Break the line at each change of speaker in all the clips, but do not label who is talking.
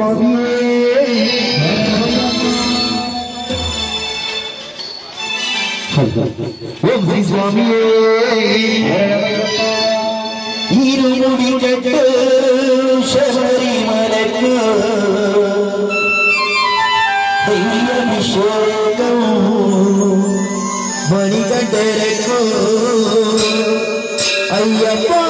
Om Sri Swami, Iru Mudi Kattu Shabari Malakku, Hayya Mishokamu, Mani Kattarakku, Ayyappa.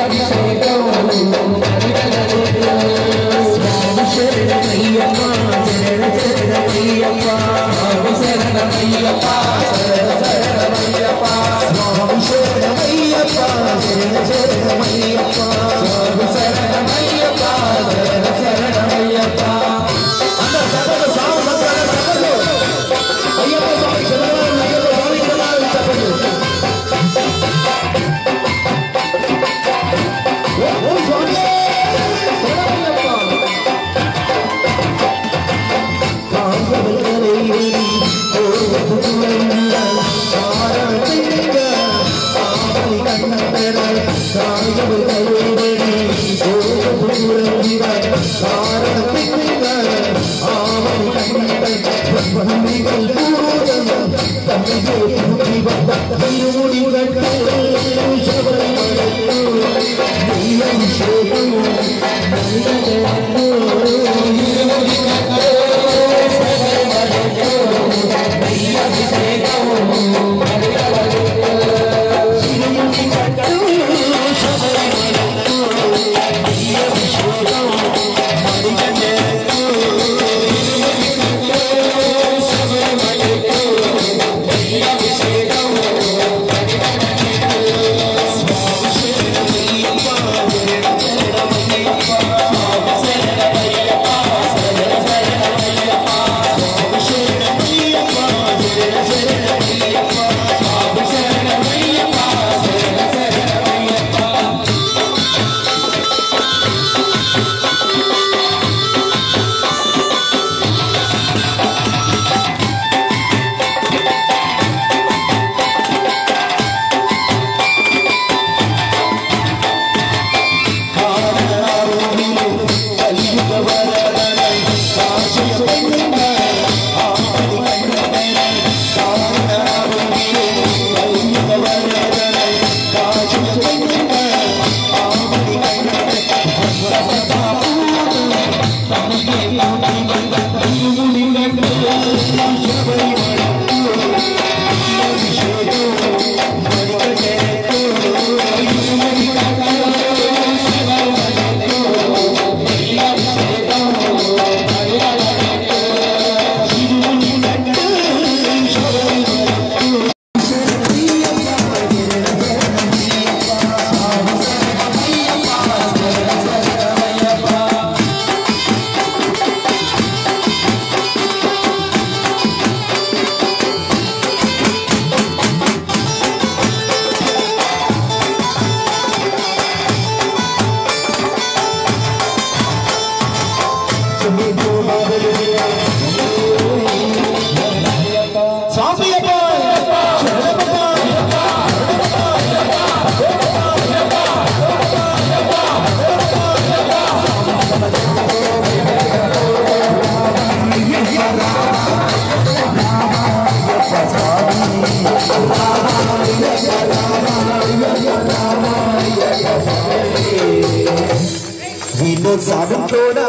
Yeah, Thank Sabon kyau na